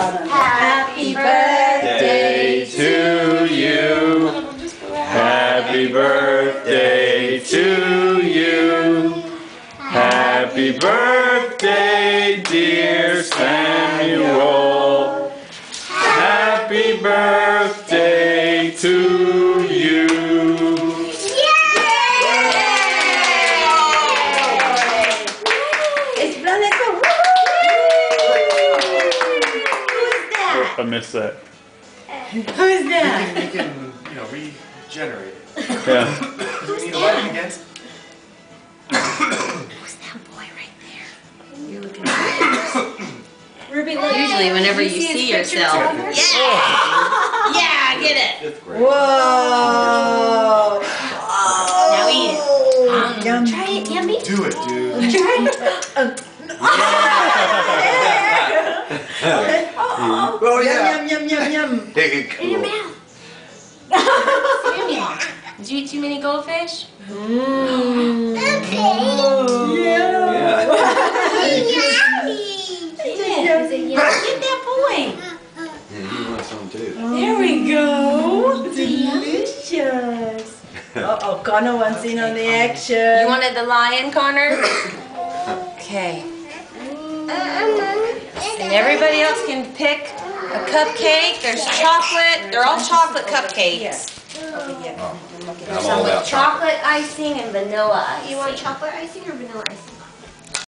proud of you. Happy birthday to you. Happy birthday to you. Happy birthday, dear Samuel. Happy birthday to you. Esplaneta, woo! Who's that? I missed that. Who's We that? can, we can, you know, regenerate it. Yeah. Do we need a lighting against? Who's that boy right there? You're looking Ruby, look. Usually whenever Did you his see yourself. cover? Yeah! Yeah, get it! Whoa! Now eat it. Oh, yum. Try it, yummy. Do it, dude. Oh, Oh, yeah. yum, yum, yum, yum. Take In your mouth. Did you eat too many goldfish? Mm. Yeah. Get that boy. Yeah, you want some too. There we go. Delicious. Uh oh, Connor wants in on the action. You wanted the lion, Connor? Okay. And everybody else can pick a cupcake. There's chocolate. They're all chocolate cupcakes. Okay, yeah. I'm all about chocolate. Chocolate icing and vanilla icing. You want chocolate icing or vanilla icing?